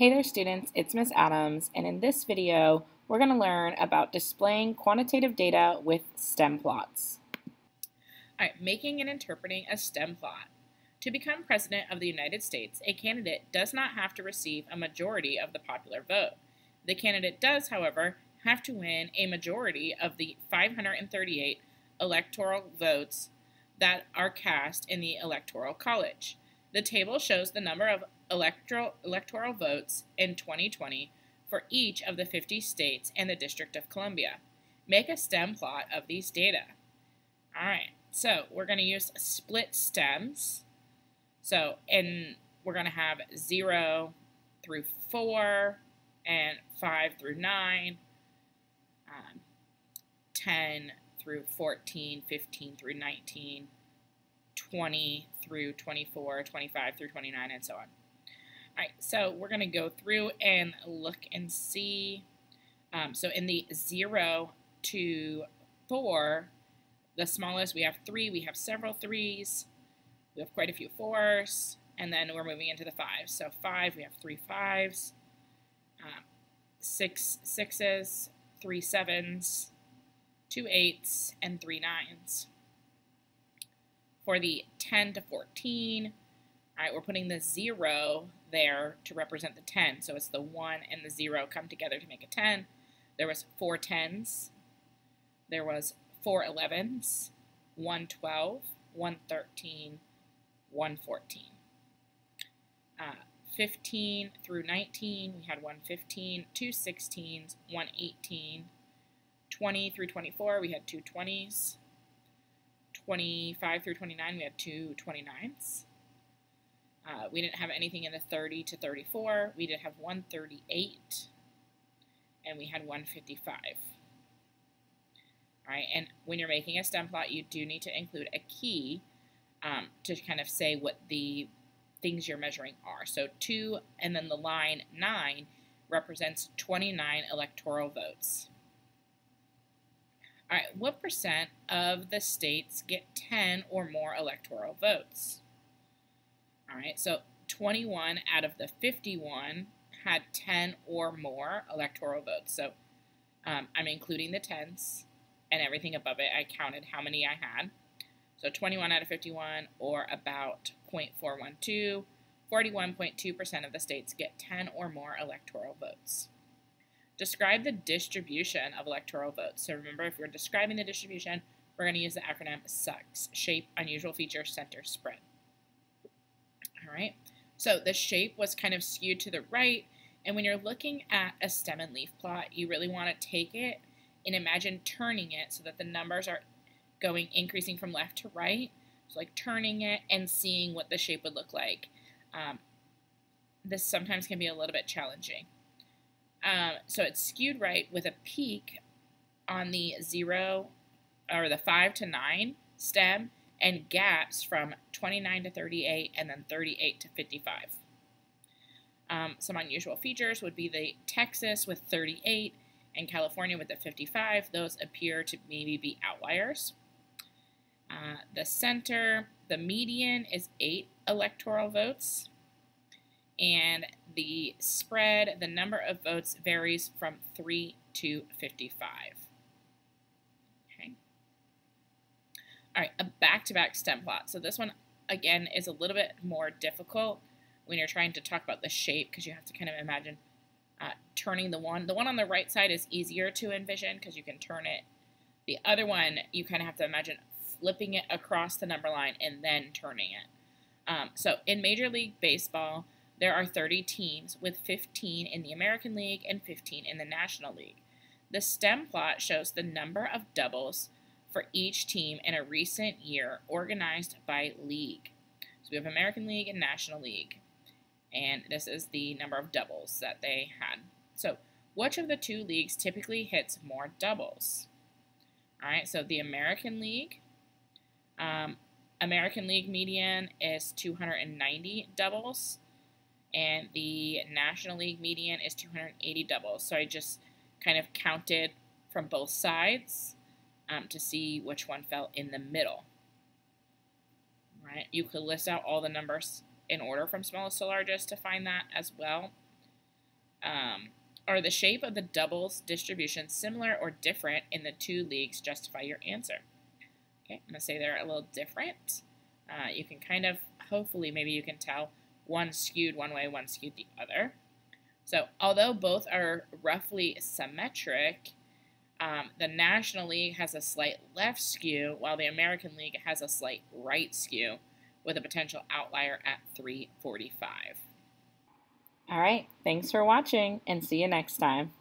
Hey there students, it's Miss Adams, and in this video, we're going to learn about displaying quantitative data with stem plots. All right, making and interpreting a stem plot. To become President of the United States, a candidate does not have to receive a majority of the popular vote. The candidate does, however, have to win a majority of the 538 electoral votes that are cast in the Electoral College. The table shows the number of electoral, electoral votes in 2020 for each of the 50 states and the District of Columbia. Make a stem plot of these data. All right, so we're going to use split stems. So, and we're going to have 0 through 4 and 5 through 9, um, 10 through 14, 15 through 19, 20 through 24, 25 through 29, and so on. All right, so we're going to go through and look and see. Um, so in the 0 to 4, the smallest, we have 3. We have several 3s. We have quite a few 4s. And then we're moving into the 5s. So 5, we have 3 5s, um, 6 6s, 3 7s, 2 8s, and 3 9s. For the 10 to 14, all right, we're putting the 0 there to represent the 10. So it's the 1 and the 0 come together to make a 10. There was four 10s. There was four 11s, one 12, one 13, one 14. Uh, 15 through 19, we had one 15, two 16s, one 18. 20 through 24, we had two 20s. 25 through 29, we had two 29s. Uh, we didn't have anything in the 30 to 34. We did have 138, and we had 155. All right, and when you're making a stem plot, you do need to include a key um, to kind of say what the things you're measuring are. So 2 and then the line 9 represents 29 electoral votes. All right, what percent of the states get 10 or more electoral votes? All right, so 21 out of the 51 had 10 or more electoral votes. So um, I'm including the tens and everything above it. I counted how many I had. So 21 out of 51, or about 0.412, 41.2% of the states get 10 or more electoral votes. Describe the distribution of electoral votes. So remember, if we're describing the distribution, we're going to use the acronym SUCS, Shape, Unusual Feature, Center, Spread. Right, so the shape was kind of skewed to the right, and when you're looking at a stem and leaf plot, you really want to take it and imagine turning it so that the numbers are going increasing from left to right. So like turning it and seeing what the shape would look like. Um, this sometimes can be a little bit challenging. Um, so it's skewed right with a peak on the 0 or the 5 to 9 stem and gaps from 29 to 38 and then 38 to 55. Um, some unusual features would be the Texas with 38 and California with the 55. Those appear to maybe be outliers. Uh, the center, the median is 8 electoral votes. And the spread, the number of votes varies from 3 to 55. All right, a back-to-back -back stem plot. So this one, again, is a little bit more difficult when you're trying to talk about the shape because you have to kind of imagine uh, turning the one. The one on the right side is easier to envision because you can turn it. The other one, you kind of have to imagine flipping it across the number line and then turning it. Um, so in Major League Baseball, there are 30 teams with 15 in the American League and 15 in the National League. The stem plot shows the number of doubles for each team in a recent year organized by league. So we have American League and National League. And this is the number of doubles that they had. So which of the two leagues typically hits more doubles? All right, so the American League, um, American League median is 290 doubles, and the National League median is 280 doubles. So I just kind of counted from both sides um, to see which one fell in the middle. Right? You could list out all the numbers in order from smallest to largest to find that as well. Um, are the shape of the doubles distribution similar or different in the two leagues? Justify your answer. Okay, I'm going to say they're a little different. Uh, you can kind of, hopefully, maybe you can tell one skewed one way, one skewed the other. So, although both are roughly symmetric, um, the National League has a slight left skew, while the American League has a slight right skew, with a potential outlier at 345. All right, thanks for watching and see you next time.